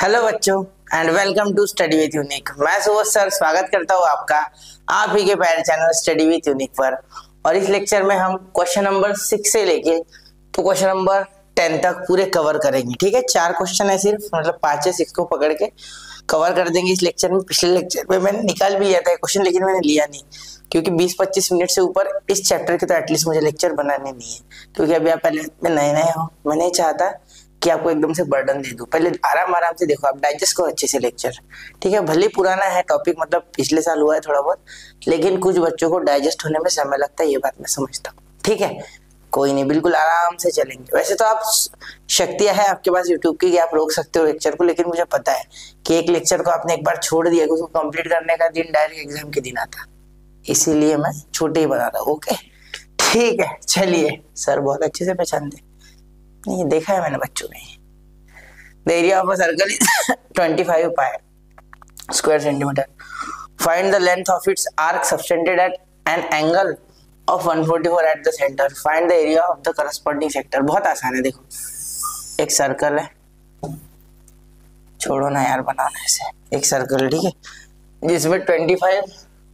Hello बच्चों and welcome to study with unique मैं सुबह सर, स्वागत करता हूँ आपका, आप ही के पैर चैनल स्टडी विथ यूनिक पर। और इस लेक्चर में हम क्वेश्चन नंबर सिक्स से लेके तो क्वेश्चन नंबर टेन तक पूरे कवर करेंगे, ठीक है? चार क्वेश्चन है सिर्फ़ मतलब पाँच से सिक्स को पकड़ के कवर कर देंगे इस लेक्चर में। पिछले लेक्चर में मैंने निकाल भी लिया था क्वेश्चन लेकिन मैंने लिया नहीं, क्योंकि 20-25 मिनट से ऊपर इस चैप्टर के तो एटलीस्ट मुझे लेक्चर बनाने नहीं है, क्योंकि अभी आप पहले नए नए हो, मैं नहीं चाहता कि आपको एकदम से बर्डन दे दूँ। पहले आराम आराम से देखो, आप डाइजेस्ट करो अच्छे से लेक्चर ठीक है? भले पुराना है टॉपिक मतलब पिछले साल हुआ है थोड़ा बहुत, लेकिन कुछ बच्चों को डाइजेस्ट होने में समय लगता है, ये बात मैं समझता हूँ। ठीक है? कोई नहीं, बिल्कुल आराम से चलेंगे। वैसे तो आप शक्तियाँ है आपके पास यूट्यूब की आप रोक सकते हो लेक्चर को, लेकिन मुझे पता है कि एक लेक्चर को आपने एक बार छोड़ दिया उसको कंप्लीट करने का दिन डायरेक्ट एग्ज़ाम के दिन आता। इसीलिए मैं छोटे ही बना रहा हूँ ओके ठीक है, चलिए। सर, बहुत अच्छे से पहचान पहचानते। नहीं, देखा है मैंने बच्चों में the area of a circle is 25 pi square centimetre find the length of its arc subtended at an angle of 144 at the centre find the area of the corresponding sector बहुत आसान है, देखो। एक सर्कल है। छोड़ो ना यार, बनाना ऐसे एक सर्कल ठीक है? जिसमें 25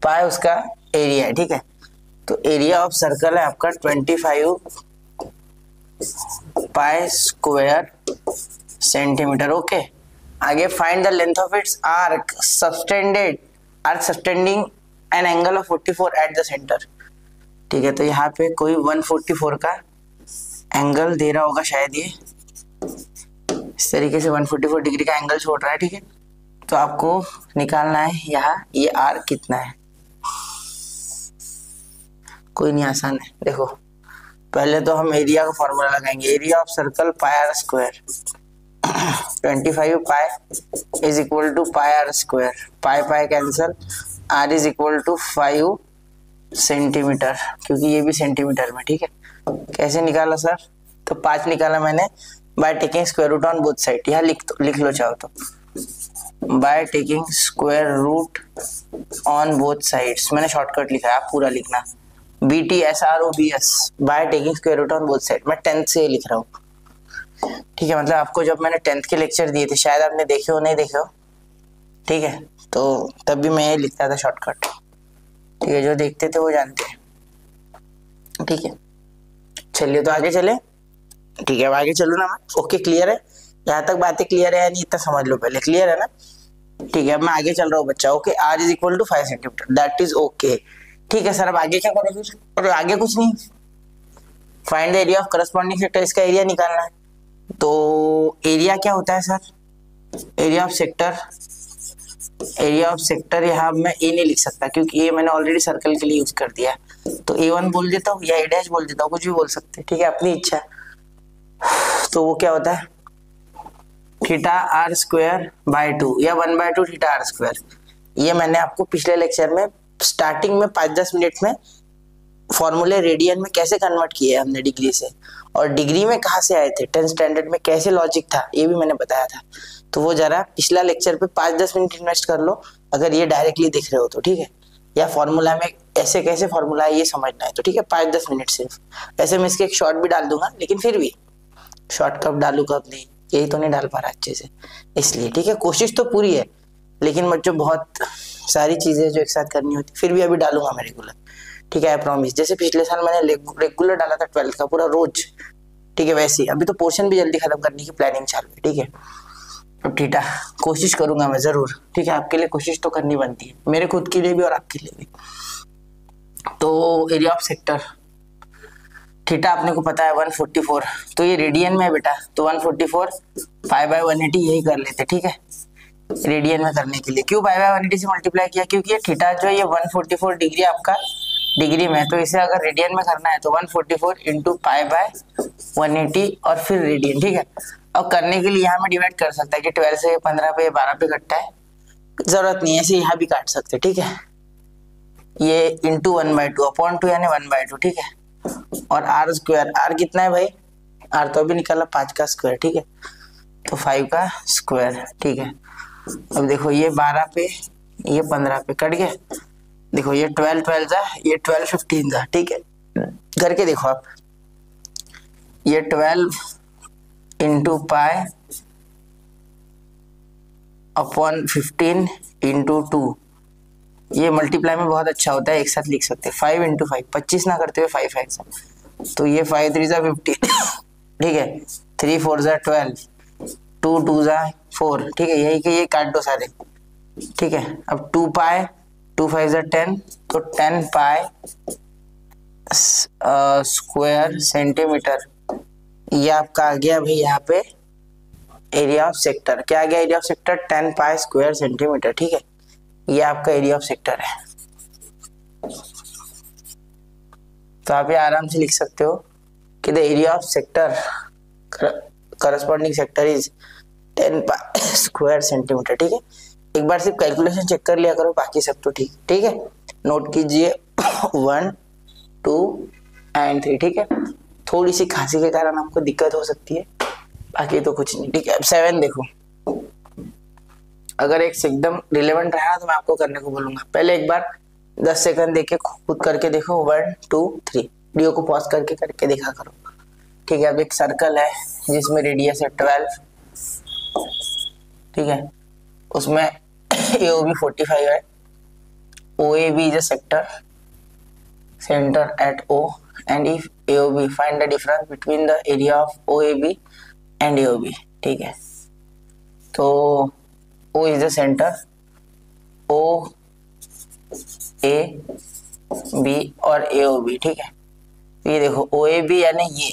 पाए उसका एरिया है, ठीक है? तो एरिया ऑफ़ सर्कल है आपका 25 पाई स्क्वायर सेंटीमीटर ओके आगे find the length of its arc subtended arc subtending an angle of 44 at the centre ठीक है तो यहाँ पे कोई 144 का एंगल दे रहा होगा शायद ये। इस तरीके से 144 डिग्री का एंगल छोड़ रहा है, ठीक है? तो आपको निकालना है यहाँ, ये आर कितना है? कोई नहीं, आसान है। देखो पहले तो हम एरिया का फॉर्मूला लगाएँगे. Area of circle pi r square 25 pi is equal to pi r square pi pi cancel r is equal to five centimetre क्योंकि ये भी सेंटीमीटर में, ठीक है? कैसे निकाला सर तो पाँच निकाला मैंने by taking square root on both side यहाँ लिख तो लिख लो चाहो तो. By taking square root on both sides मैंने शॉर्टकट लिखा है, आप पूरा लिखना. B T S R O B S by taking square root on both side मैं टेंथ से लिख रहा हूँ। ठीक है मतलब आपको जब मैंने टेंथ के लेक्चर दिए थे, शायद आपने देखे हो, नहीं देखे हो। ठीक है तो तब भी मैं ये लिखता था शॉर्टकट ठीक है, जो देखते थे वो जानते हैं। ठीक है, चलिए तो आगे चले। ठीक है, अब आगे चलो ना मैं। ओके क्लियर है? यहाँ तक बातें क्लियर है या नहीं, इतना समझ लो पहले। क्लियर है ना? ठीक है, अब मैं आगे चल रहा हूँ बच्चा। Okay r is equal to five centimetre that is okay ठीक है सर, अब आगे क्या करें फिर और आगे कुछ नहीं। Find the area of corresponding sector इसका एरिया निकालना है। तो एरिया क्या होता है sir? Area of sector area of sector यहाँ मैं ए नहीं लिख सकता, क्योंकि ये मैंने ऑलरेडी सर्कल के लिए यूज़ कर दिया तो ए वन बोल देता हूँ या ए डैश बोल देता हूँ, कुछ भी बोल सकते ठीक है? अपनी इच्छा। तो वो क्या होता है? Theta r square by two, या one by two theta r square. ये मैंने आपको पिछले लेक्चर में स्टार्टिंग में पाँच दस मिनट में फॉर्मूले रेडियन में कैसे कन्वर्ट किए हमने डिग्री से? और डिग्री में कहाँ से आए थे? टेंथ स्टैंडर्ड में कैसे लॉजिक था? ये भी मैंने बताया था। तो वो जरा पिछला लेक्चर पे पाँच दस मिनट इन्वेस्ट कर लो, अगर ये डायरेक्टली देख रहे हो तो ठीक है? या फॉर्मूला में ऐसे कैसे फॉर्मूला है ये समझना है तो ठीक है? पाँच दस मिनट सिर्फ़। वैसे मैं इसके एक शॉर्ट भी डाल दूँगा, लेकिन फिर भी। शॉर्ट कब डालू, कब नहीं? यही तो नहीं डाल पा रहा अच्छे से। इसलिए, ठीक है? कोशिश तो पूरी है, लेकिन बच्चों बहुत सारी चीज़ें जो एक साथ करनी होती फिर भी अभी डालूँगा मैं रेगुलर ठीक है आई प्रॉमिस जैसे पिछले साल मैंने रेगुलर डाला था ट्वेल्थ का पूरा रोज। ठीक है, वैसे अभी तो पोर्शन भी जल्दी खत्म करने की प्लानिंग चालू है। ठीक है? तो ठीटा कोशिश करूँगा मैं ज़रूर। ठीक है, आपके लिए कोशिश तो करनी बनती है। मेरे खुद के लिए भी और आपके लिए भी। तो एरिया ऑफ़ सेक्टर थीटा अपने को पता है 144 तो ये रेडियन में है बेटा। तो 144 फाइव बाई वन एटी यही कर लेते। ठीक है? रेडियन में करने के लिए। क्यों? बाई वन एटी से मल्टीप्लाई किया, क्योंकि ये थीटा जो है, ये 144 डिग्री आपका डिग्री में तो इसे अगर रेडियन में करना है तो 144 forty four into pi by one और फिर रेडियन ठीक है? और करने के लिए यहाँ में डिवाइड कर सकता है कि ट्वेल्व से पंद्रह पे, बारह पे कटता है। ज़रूरत नहीं है ऐसे यहाँ भी काट सकते ठीक है? ये into one by two upon two यानी वन बाई टू ठीक है? और आर स्क्वायर आर कितना है भाई? आर तो अभी निकाला, पाँच का स्क्वायर ठीक है? तो फाइव का स्क्वायर ठीक है? अब देखो ये बारह पे, ये पंद्रह पे, कट गया। देखो ये ट्वेल्व ट्वेल्व था, ये ट्वेल्व फिफ्टीन था, ठीक है? करके देखो आप। ये twelve into pi upon fifteen into two ये मल्टीप्लाई में बहुत अच्छा होता है, एक साथ लिख सकते हैं। फाइव इंटू फाइव पच्चीस ना करते हुए फाइव फाइव तो ये फाइव थ्री ज़ा फिफ्टीन ठीक है? थ्री फोर ज़ा ट्वेल्व टू टू ज़ा, फोर, ठीक है, यही के ये काट दो सारे। ठीक है, अब टू पाए, टू फाइव ज़ा टेन तो टेन पाए स्क्वायर सेंटीमीटर। ये आपका आ गया भाई यहाँ पे एरिया ऑफ़ सेक्टर क्या आ गया area of sector ten pi square centimetre, ठीक है। ये आपका एरिया ऑफ़ सेक्टर है। तो आप ये आराम से लिख सकते हो कि the area of sector corresponding sector is ten square centimetre, ठीक है? एक बार सिर्फ़ कैलकुलेशन चेक कर लिया करो, बाकी सब तो ठीक ठीक है? नोट कीजिए वन टू एंड थ्री ठीक है? थोड़ी सी खांसी के कारण आपको दिक्कत हो सकती है। बाकी तो कुछ नहीं, ठीक है? अब सेवन देखो। अगर एक एकदम रिलेवेंट रहा तो मैं आपको करने को बोलूँगा। पहले एक बार दस सेकंड देखे खुद करके देखो। वन टू थ्री वीडियो को पॉज करके करके देखा करो। ठीक है, अब एक सर्कल है, जिसमें रेडियस है ट्वेल्व ठीक है? उसमें ए बी फोर्टी फाइव है। O A B is a sector centre at O and if A B find the difference between the area of O A B and A B ठीक है? तो O is the centre O A B और A B ठीक है? ये देखो ओ A B यानी ये,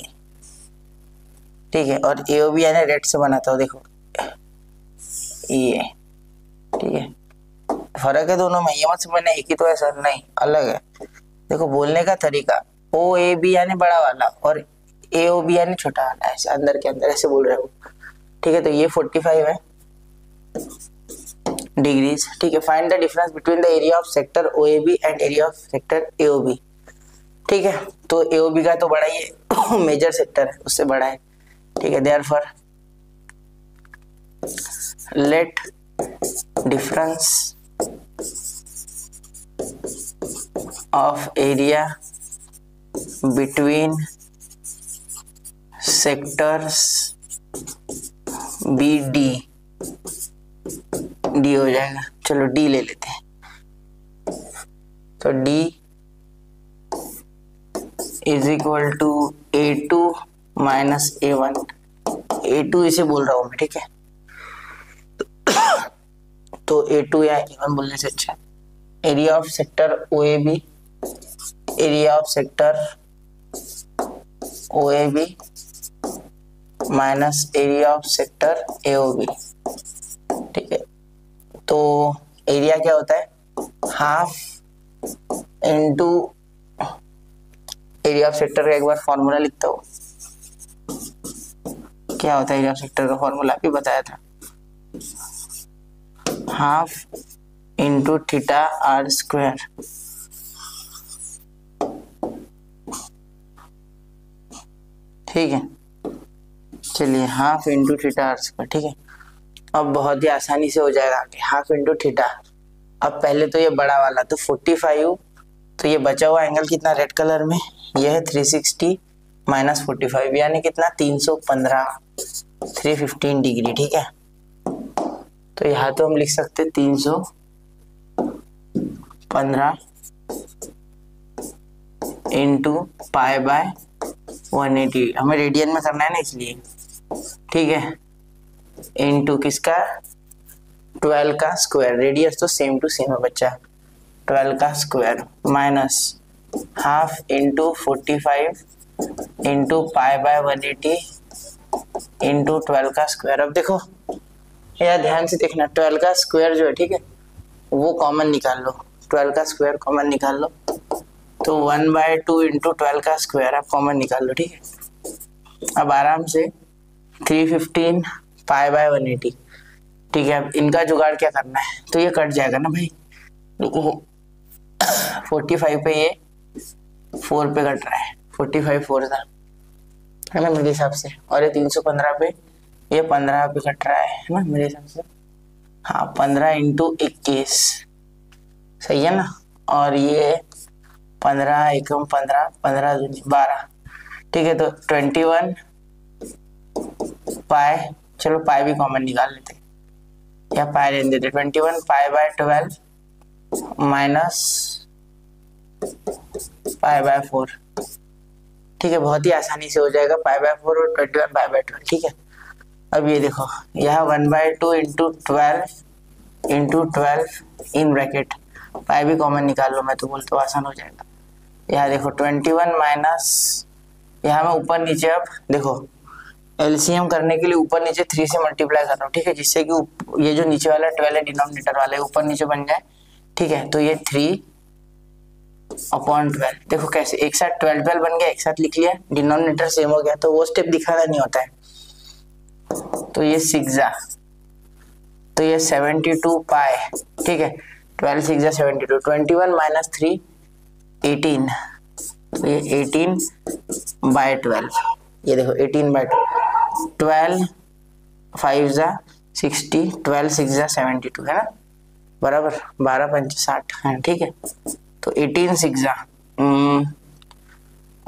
ठीक है? और ए बी यानी रेड से बनाता था देखो। ये ठीक है। फ़र्क है दोनों में, ये मत समझना, एक ही तो है सर, नहीं, अलग है। देखो, बोलने का तरीका ओ ए बी यानी बड़ा वाला और ए ओ बी यानी छोटा वाला, ऐसे अंदर के अंदर ऐसे बोल रहे हो। ठीक है तो ये 45 है। डिग्रीज ठीक है find the difference between the area of sector O A B and area of sector A O B ठीक है तो ए ओ बी का तो बड़ा ही मेजर सेक्टर है, उससे बड़ा है। ठीक है therefore let difference of area between sectors B D D हो जाएगा। चलो डी ले लेते हैं। तो D is equal to A two minus A one A two इसे बोल रहा हूँ मैं, ठीक है? तो ए टू या ए वन बोलने से अच्छा area of sector O A B area of sector O A B minus area of sector A O B ठीक है। तो एरिया क्या होता है? Half into area of sector का एक बार फॉर्मूला लिखता हूँ। क्या होता है एरिया ऑफ़ सेक्टर का फॉर्मूला भी बताया था। Half into theta R square ठीक है? चलिए half into theta R square ठीक है? अब बहुत ही आसानी से हो जाएगा आगे। हाफ़ इंटू थीटा अब पहले तो ये बड़ा वाला तो 45 तो ये बचा हुआ एंगल कितना रेड कलर में? ये है 360 माइनस फोर्टी फाइव यानी कितना? 315 315 डिग्री ठीक है? तो यहाँ तो हम लिख सकते तीन सौ पंद्रह into pi by one eighty हमें रेडियन में करना है ना इसलिए। ठीक है? इंटू किसका? ट्वेल्व का स्क्वायर रेडियस तो सेम टू सेम है बच्चा। ट्वेल्व का square minus half into forty five into pi by one eighty into twelve का स्क्वायर अब देखो यार ध्यान से देखना, ट्वेल्व का स्क्वायर जो है, ठीक है, वो कॉमन निकाल लो। ट्वेल्व का स्क्वायर कॉमन निकाल लो। तो one by two into twelve का स्क्वायर आप कॉमन निकाल लो, ठीक है। अब आराम से three fifteen five by one eighty ठीक है, अब इनका जुगाड़ क्या करना है? तो ये कट जाएगा ना भाई। फोर्टी फाइव पे ये फोर पे कट रहा है। फोर्टी फाइव फोर था। है ना मेरे हिसाब से? और ये तीन सौ पंद्रह पे ये पंद्रह पे कट रहा है ना, मेरे हिसाब से? हाँ पंद्रह इंटू इक्कीस। सही है ना? और ये पंद्रह एकम पंद्रह पंद्रह बारह। ठीक है तो ट्वेंटी वन पाए चलो पाए भी कॉमन निकाल लेते या पाई लेने देते twenty one pi by twelve minus pi by four ठीक है, बहुत ही आसानी से हो जाएगा। पाई बाय फोर और twenty one pi by twelve ठीक है? अब ये देखो, यह one by two into twelve into twelve in bracket pi भी कॉमन निकाल लो, मैं तो बोलता हूँ आसान हो जाएगा। यहाँ देखो ट्वेंटी वन माइनस यहाँ मैं ऊपर नीचे अब देखो एलसीएम करने के लिए ऊपर नीचे थ्री से मल्टीप्लाई कर रहा हूँ, ठीक है? जिससे कि ये जो नीचे वाला ट्वेल्व है डिनोमिनेटर वाला है ऊपर नीचे बन जाए, ठीक है? तो ये थ्री अपॉन ट्वेल्व देखो कैसे, एक साथ ट्वेल्व ट्वेल्व बन गया, एक साथ लिख लिया डिनोमिनेटर सेम हो गया तो वो स्टेप दिखाना नहीं होता है। तो ये सिक्सा तो ये सेवेंटी टू पाए, ठीक है? Twelve six, seventy two, twenty one minus three, eighteen तो ये एटीन बाय ट्वेल्व, ये देखो, एटीन बाय ट्वेल्व फाइव ज़ा सिक्सटी, ट्वेल्व सिक्स ज़ा सेवेंटी टू, है ना? बराबर, बारह पंच साठ, है, ठीक है? तो एटीन सिक्स ज़ा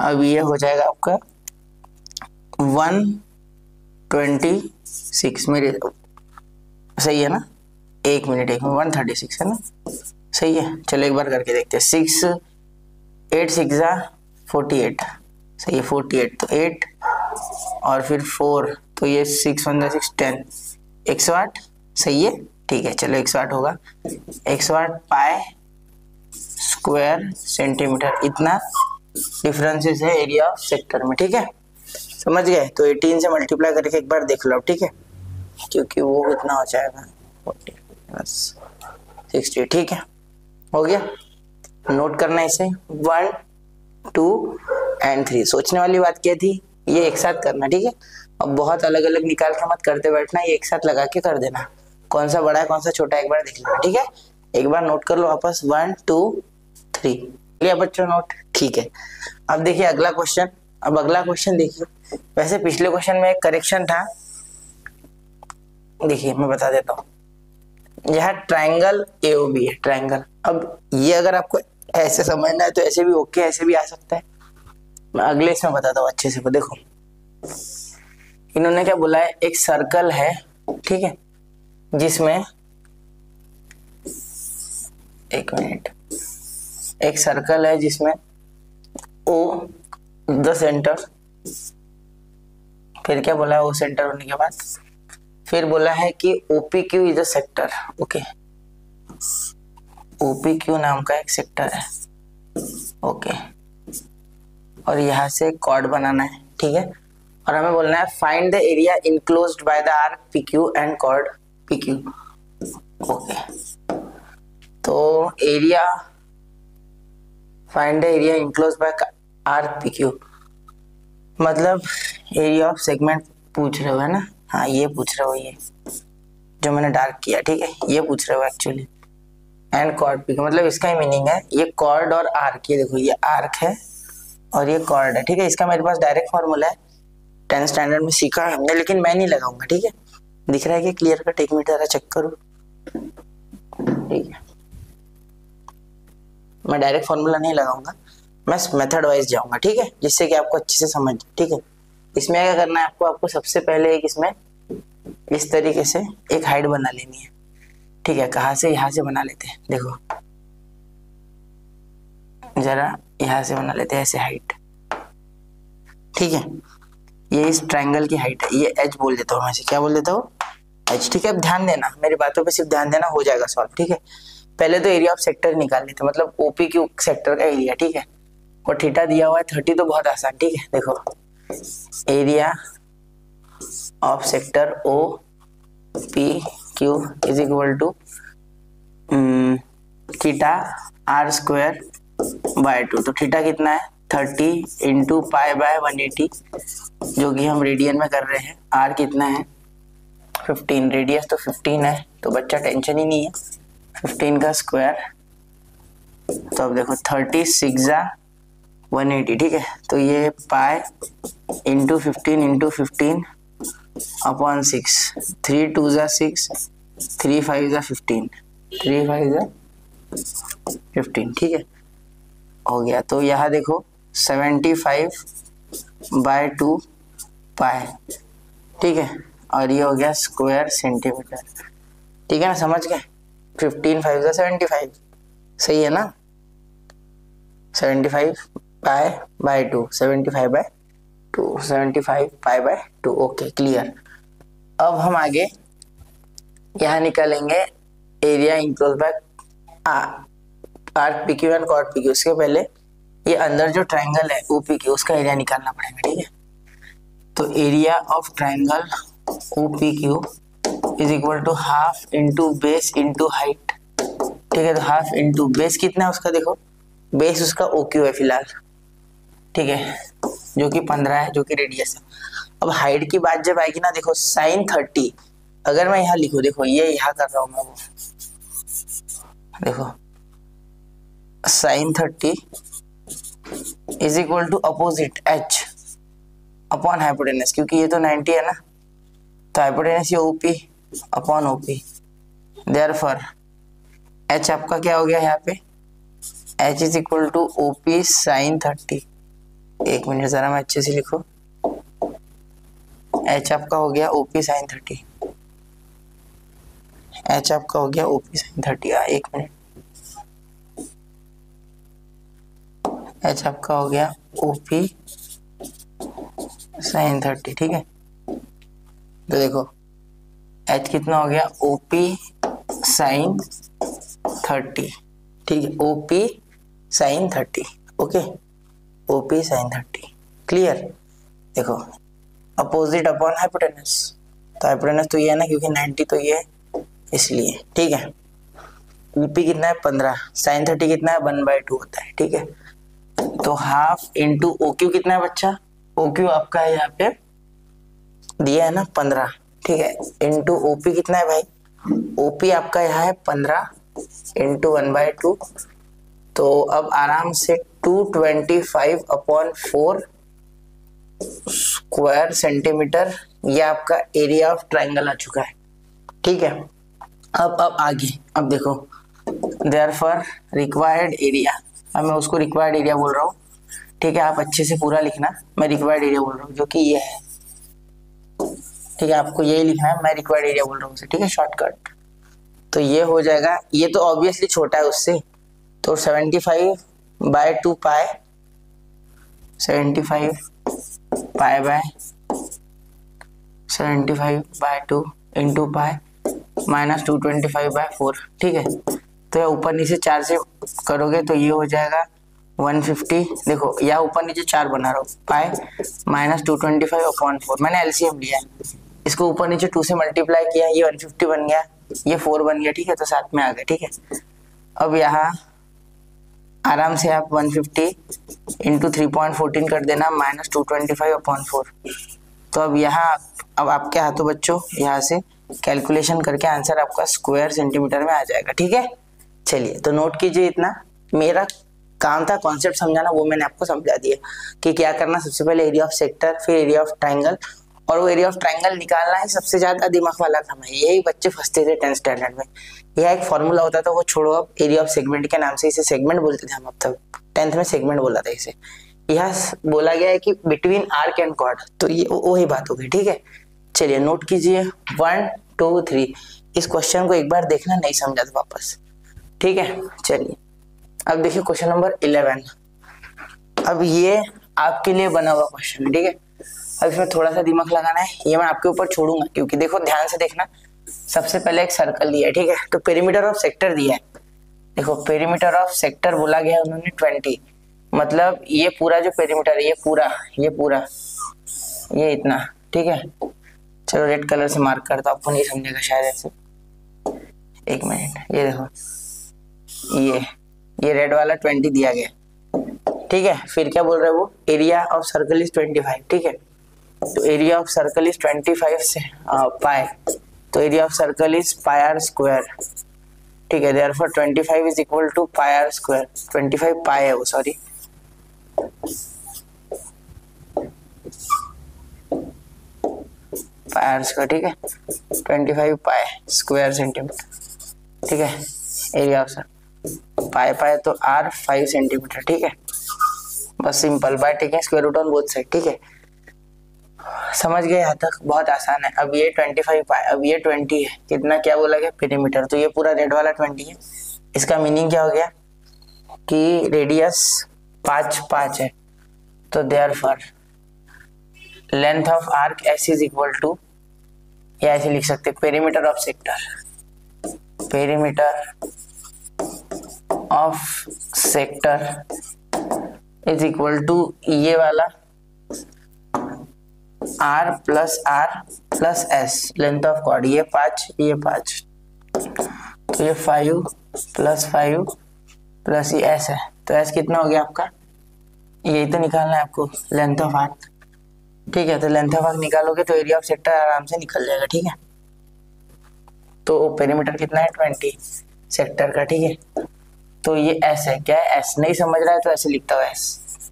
अब ये हो जाएगा आपका वन ट्वेंटी सिक्स मेरे सही है ना? एक मिनट, एक वन थर्टी सिक्स है ना? सही है, चलो एक बार करके देखते हैं। Six, eight six forty eight. सही है, फोर्टी एट तो एट, और फिर फोर तो ये सिक्स वन सिक्स टेन। एक सौ आठ, सही है? ठीक है, चलो एक सौ आठ होगा। एक सौ आठ पाए, स्क्वायर, सेंटीमीटर, इतना डिफरेंसेस है एरिया ऑफ़ सेक्टर में, ठीक है? समझ गए? तो 18 से मल्टीप्लाई करके एक बार देख लो, ठीक है? क्योंकि वो कितना हो जाएगा। बस। ठीक है? हो गया? नोट करना इसे। वन टू एंड थ्री सोचने वाली बात क्या थी? ये एक साथ करना, ठीक है? अब बहुत अलग अलग निकाल के मत करते बैठना, ये एक साथ लगा के कर देना। कौन सा बड़ा है, कौन सा छोटा है, एक बार देख लेना, ठीक है? एक बार नोट कर लो वापस। वन टू थ्री लिया बच्चों नोट ठीक है। अब देखिए अगला क्वेश्चन अब अगला क्वेश्चन देखिए। वैसे पिछले क्वेश्चन में एक करेक्शन था। देखिए, मैं बता देता हूँ। यह ट्राइंगल ए है ट्राइंगल अब ये अगर आपको ऐसे समझना है तो ऐसे भी ओके ऐसे भी आ सकता है। मैं अगले इसमें बताता हूँ अच्छे से वो देखो। इन्होंने क्या बोला है? एक सर्कल है, ठीक है, जिसमें एक मिनट एक सर्कल है जिसमें ओ द सेंटर फिर क्या बोला है ओ सेंटर होने के बाद? फिर बोला है कि O P Q is a sector okay O P Q नाम का एक सेक्टर है ओके और यहाँ से कॉर्ड बनाना है, ठीक है? और हमें बोलना है find the area enclose by the arc P Q and chord P Q okay तो area find the area enclose by arc P Q मतलब एरिया ऑफ़ सेगमेंट पूछ रहे हो, है ना? हाँ ये पूछ रहे हो ये, जो मैंने डार्क किया, ठीक है? ये पूछ रहे हो एक्चुअली एंड कॉर्ड पी मतलब इसका ही मीनिंग है। ये कॉर्ड और आर्क ये देखो, ये आर्क है और ये कॉर्ड है, ठीक है? इसका मेरे पास डायरेक्ट फॉर्मूला है। टेंथ स्टैंडर्ड में सीखा है हमने, लेकिन मैं नहीं लगाऊँगा, ठीक है? दिख रहा है कि क्लियर कट एक मिनट, जरा चेक करो। ठीक है। मैं डायरेक्ट फॉर्मूला नहीं लगाऊँगा। मैं मेथड वाइज जाऊँगा, ठीक है? जिससे कि आपको अच्छे से समझ, ठीक है? इसमें क्या करना है, आपको आपको सबसे पहले एक इसमें इस तरीके से एक हाइट बना लेनी है। ठीक है, कहा से यहाँ से बना लेते हैं, देखो। जरा यहाँ से बना लेते हैं ऐसे हाइट ठीक है? ये इस ट्रायंगल की हाइट है, ये एच बोल देता हूँ मैं क्या बोल देता हूँ? एच ठीक है? अब ध्यान देना, मेरी बातों पे सिर्फ़ ध्यान देना हो जाएगा सॉल्व ठीक है? पहले तो एरिया ऑफ़ सेक्टर निकाल लेते मतलब ओपी क्यू सेक्टर का एरिया ठीक है? और थीटा दिया हुआ है, थर्टी तो बहुत आसान, ठीक है? देखो, area of sector O, P, Q is equal to theta R square by two. तो थीटा कितना है? Thirty into pi by one eighty, जो कि हम रेडियन में कर रहे हैं। आर कितना है? फिफ्टीन। रेडियस तो फिफ्टीन है तो बच्चा टेंशन ही नहीं है। फिफ्टीन का स्क्वायर तो अब देखो, थर्टी सिक्स वन एटी ठीक है? तो ये pi into fifteen into fifteen upon six three two ज़ा सिक्स थ्री फाइव ज़ा फिफ्टीन थ्री फाइव ज़ा फिफ्टीन ठीक है? हो गया। तो यहाँ देखो seventy five by two pi, ठीक है? और ये हो गया स्क्वायर सेंटीमीटर ठीक है ना, समझ गए? फिफ्टीन फाइव सा सेवेंटी फाइव सही है ना? Seventy five pi by two seventy five by two seventy five pi by two okay clear अब हम आगे यहाँ निकालेंगे area enclose by arc P Q and cot P Q उसके पहले ये अंदर जो ट्राइंगल है ओ पी क्यू उसका एरिया निकालना पड़ेगा, ठीक है? तो area of triangle O P Q is equal to half into base into height ठीक है तो हाफ़ इंटू बेस कितना है उसका, देखो? बेस उसका ओ क्यू है फ़िलहाल। ठीक है? जो कि पंद्रह है, जो कि रेडियस है। अब हाइट की बात जब आएगी ना, देखो साइन थर्टी अगर मैं यहाँ लिखू, देखो, ये यहाँ कर रहा हूँ मैं वो। देखो sine thirty is equal to opposite H upon hypotenuse क्योंकि ये तो 90 है ना? तो हाइपोटेनस ये O P upon O P therefore H आपका क्या हो गया यहाँ पे? H is equal to O P sine thirty एक मिनट, जरा मैं अच्छे से लिखो। एच आपका हो गया ओपी साइन थर्टी एच आपका हो गया ओपी साइन थर्टी एक मिनट। एच आपका हो गया ओपी साइन थर्टी ठीक है? तो देखो एच कितना हो गया? ओपी साइन थर्टी ठीक है? O P sine thirty okay O P sine thirty clear देखो अपोजिट अपॉन हाइपोटेनस तो हाइपोटेनस तो ये है ना, क्योंकि 90 तो ये है इसलिए, ठीक है? ऊपी कितना है? पंद्रह. साइन थर्टी कितना है? वन बाई टू होता है, ठीक है? तो हाफ़ इंटू ओ क्यू कितना है बच्चा? ओ क्यू आपका है यहाँ पे, दिया है ना, पंद्रह. ठीक है? इंटू ओपी कितना है भाई? ओपी आपका यहाँ है पंद्रह इंटू वन बाई टू तो अब आराम से two twenty five upon four square centimeter ये आपका एरिया ऑफ़ ट्राइंगल आ चुका है। ठीक है? अब अब आगे, अब देखो। देयर फॉर रिक्वायर्ड एरिया अब मैं उसको रिक्वायर्ड एरिया बोल रहा हूँ। ठीक है, आप अच्छे से पूरा लिखना। मैं रिक्वायर्ड एरिया बोल रहा हूँ, जो कि ये है। ठीक है, आपको यही लिखना है, मैं रिक्वायर्ड एरिया बोल रहा हूँ ठीक है शॉर्टकट तो ये हो जाएगा। ये तो ऑब्वियसली छोटा है उससे। तो seventy five by two pi seventy five pi by seventy five by two into pi minus two twenty five by four, ठीक है? तो ऊपर नीचे चार से करोगे तो ये हो जाएगा 150 देखो या ऊपर नीचे चार बना रहा हूँ pi minus two twenty five upon four. मैंने एलसीएम लिया इसको ऊपर नीचे टू से मल्टीप्लाई किया, ये 150 बन गया, ये फोर बन गया, ठीक है? तो साथ में आ गया, ठीक है? अब यहाँ आराम से आप 150 फिफ्टी इंटू थ्री कर देना minus two twenty five upon four तो अब यहाँ, अब आपके हाथों बच्चों, यहाँ से कैलकुलेशन करके आंसर आपका स्क्वायर सेंटीमीटर में आ जाएगा, ठीक है? चलिए तो नोट कीजिए इतना। मेरा काम था कॉन्सेप्ट समझाना, वो मैंने आपको समझा दिया कि क्या करना, सबसे पहले एरिया ऑफ़ सेक्टर फिर एरिया ऑफ़ ट्राइंगल और वो एरिया ऑफ़ ट्राइंगल निकालना है सबसे ज़्यादा दिमाग वाला काम है। यही बच्चे फंसते थे टेंथ स्टैंडर्ड में। यह एक फॉर्मूला होता था, वो छोड़ो अब एरिया ऑफ़ सेगमेंट के नाम से इसे सेगमेंट बोलते थे हम अब तक टेंथ में सेगमेंट बोला था इसे। यह बोला गया है कि बिटवीन आर्क एंड कॉर्ड तो ये वही बात होगी ठीक है? चलिए नोट कीजिए। वन टू थ्री इस क्वेश्चन को एक बार देखना, नहीं समझा था वापस। ठीक है? चलिए। अब देखिए क्वेश्चन नंबर इलेवन अब ये आपके लिए बना हुआ क्वेश्चन है, ठीक है? अब इसमें थोड़ा सा दिमाग लगाना है। ये मैं आपके ऊपर छोड़ूँगा, क्योंकि देखो, ध्यान से देखना, सबसे पहले एक सर्कल दिया है, ठीक है? तो पेरीमीटर ऑफ़ सेक्टर दिया है। देखो पेरीमीटर ऑफ़ सेक्टर बोला गया उन्होंने ट्वेंटी मतलब ये पूरा जो पेरीमीटर है, ये पूरा ये पूरा, ये इतना, ठीक है? चलो रेड कलर से मार्क करता आपको नहीं समझेगा शायद ऐसे। एक मिनट ये देखो। ये ये रेड वाला ट्वेंटी दिया गया। ठीक है, फिर क्या बोल रहे हैं वो? Area of circle is twenty five ठीक है? तो area of circle is twenty five से पाए तो area of circle is pi R square ठीक है therefore twenty five is equal to pi R square twenty five pi है वो sorry pi are square ठीक है? Twenty five pi square centimeter ठीक है एरिया ऑफ़ सर्कल पाए पाए तो आर फाइव सेंटीमीटर ठीक है? बस simple by taking square root on both side ठीक है? समझ गए यहाँ तक, बहुत आसान है। अब ये ट्वेंटी फाइव अब ये ट्वेंटी है, कितना क्या बोला गया? पेरीमीटर तो ये पूरा रेड वाला ट्वेंटी है। इसका मीनिंग क्या हो गया? कि रेडियस पाँच पाँच है। तो therefore length of arc S is equal to या ऐसे लिख सकते perimeter of sector perimeter of sector is equal to ये वाला R plus R plus S length of chord ये पाँच ये पाँच. तो ये फाइव प्लस फाइव प्लस ये एस है. तो एस कितना हो गया आपका? यही तो निकालना है आपको. लेंथ ऑफ़ आर्क ठीक है तो लेंथ ऑफ़ आर्क निकालोगे तो एरिया ऑफ़ सेक्टर आराम से निकल जाएगा, ठीक है? तो पेरीमीटर कितना है? ट्वेंटी सेक्टर का, ठीक है? तो ये एस है. क्या है एस नहीं समझ रहा है? तो ऐसे लिखता हूँ एस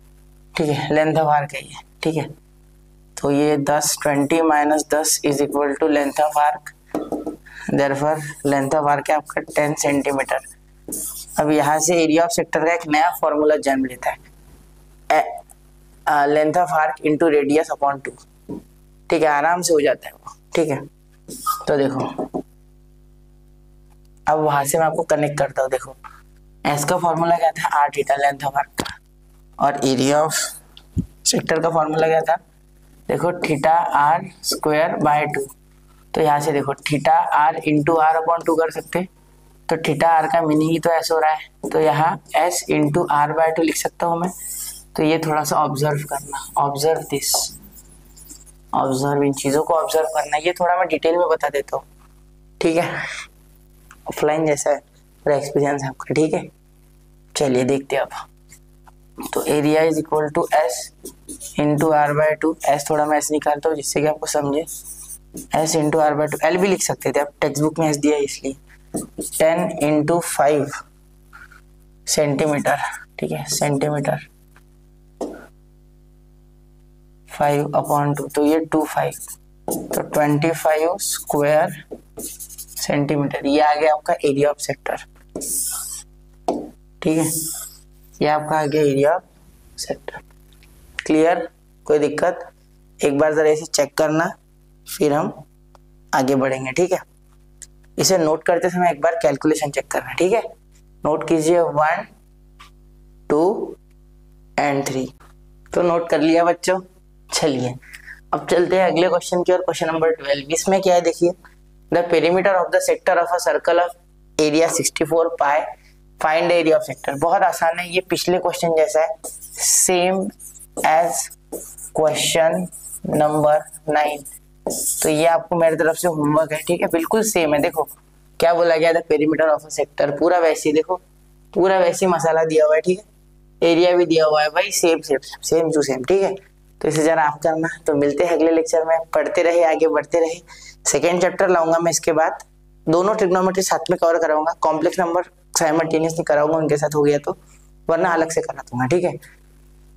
ठीक है लेंथ ऑफ़ आर्क है. ठीक है? तो ये दस ट्वेंटी माइनस दस is equal to length of arc. Therefore length of arc है आपका टेन सेंटीमीटर। अब यहाँ से एरिया ऑफ़ सेक्टर का एक नया फॉर्मूला जन्म लेता है। Length of arc into radius upon two ठीक है, आराम से हो जाता है वो। ठीक है तो देखो। अब वहाँ से मैं आपको कनेक्ट करता हूँ, देखो। एस का फॉर्मूला क्या था? R theta length of arc का। और एरिया ऑफ़ सेक्टर का फॉर्मूला क्या था? देखो theta R square by two. तो यहाँ से देखो, theta R into R upon two कर सकते तो थीटा आर का मीनिंग ही तो ऐसे हो रहा है। तो यहाँ S into R by two लिख सकता हूँ मैं। तो ये थोड़ा सा ऑब्ज़र्व करना। ऑब्ज़र्व दिस ऑब्ज़र्व इन चीज़ों को ऑब्ज़र्व करना। ये थोड़ा मैं डिटेल में बता देता हूँ। ठीक है? ऑफलाइन जैसा है। एक्सपीरियंस आपका। ठीक है? चलिए देखते हैं अब। तो area is equal to S into R by two S थोड़ा मैं एस निकालता हूँ जिससे कि आपको समझे। S into R by two L भी लिख सकते थे आप टेक्स्ट बुक में एस दिया है इसलिए। टेन इंटू फाइव सेंटीमीटर ठीक है सेंटीमीटर फाइव अपॉन टू तो ये टू फाइव तो ट्वेंटी फाइव स्क्वायर सेंटीमीटर ये आ गया आपका एरिया ऑफ़ सेक्टर ठीक है? ये आपका आ गया एरिया सेक्टर क्लियर कोई दिक्कत? एक बार ज़रा इसे चेक करना, फिर हम आगे बढ़ेंगे, ठीक है? इसे नोट करते समय एक बार कैलकुलेशन चेक करना, ठीक है? नोट कीजिए वन टू एंड थ्री तो नोट कर लिया बच्चों, चलिए। अब चलते हैं अगले क्वेश्चन की ओर क्वेश्चन नंबर ट्वेल्व इसमें क्या है? देखिए the perimeter of the sector of a circle of area 64 pi find area of sector बहुत आसान है, ये पिछले क्वेश्चन जैसा है। Same as question number nine तो ये आपको मेरी तरफ़ से होमवर्क है, ठीक है? बिल्कुल सेम है। देखो, क्या बोला गया था? पेरीमीटर ऑफ़ अ सेक्टर पूरा वैसे देखो, पूरा वैसे मसाला दिया हुआ है, ठीक है? एरिया भी दिया हुआ है भाई same same same to same ठीक है? तो इसे जरा आप करना। तो मिलते हैं अगले लेक्चर में। पढ़ते रहे, आगे बढ़ते रहे। सेकेंड चैप्टर लाऊँगा मैं इसके बाद। दोनों ट्रिग्नोमेट्री साथ में कवर कराऊँगा। कॉम्प्लेक्स नंबर साइमल्टेनियसली कराऊँगा उनके साथ, हो गया तो। वरना अलग से करा दूँगा, ठीक है?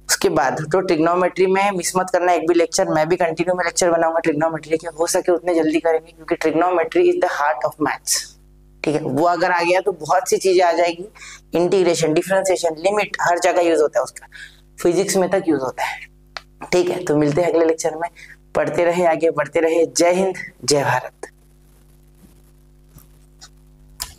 उसके बाद तो ट्रिग्नोमेट्री में मिस मत करना एक भी लेक्चर मैं भी कंटिन्यू में लेक्चर बनाऊँगा ट्रिग्नोमेट्री के, हो सके उतने जल्दी करेंगे, क्योंकि trigonometry is the heart of maths ठीक है? वो अगर आ गया तो बहुत सी चीज़ें आ जाएगी। इंटीग्रेशन डिफ्रेंसिएशन लिमिट हर जगह यूज़ होता है उसका। फिजिक्स में तक यूज़ होता है। ठीक है तो मिलते हैं अगले लेक्चर में। पढ़ते रहे आगे, बढ़ते रहे। जय हिंद, जय भारत।